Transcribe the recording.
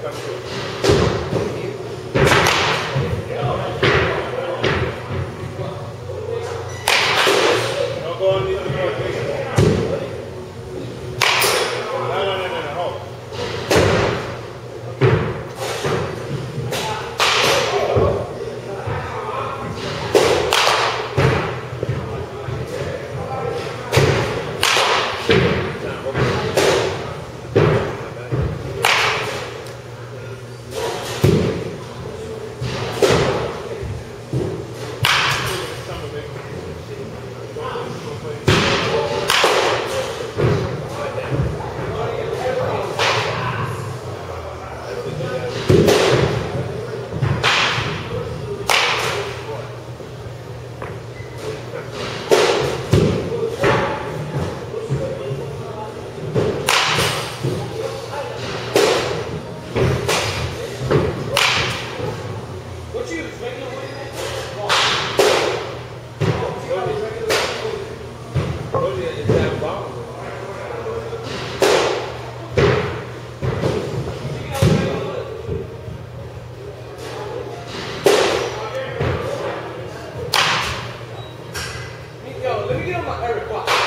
Don't require, I require.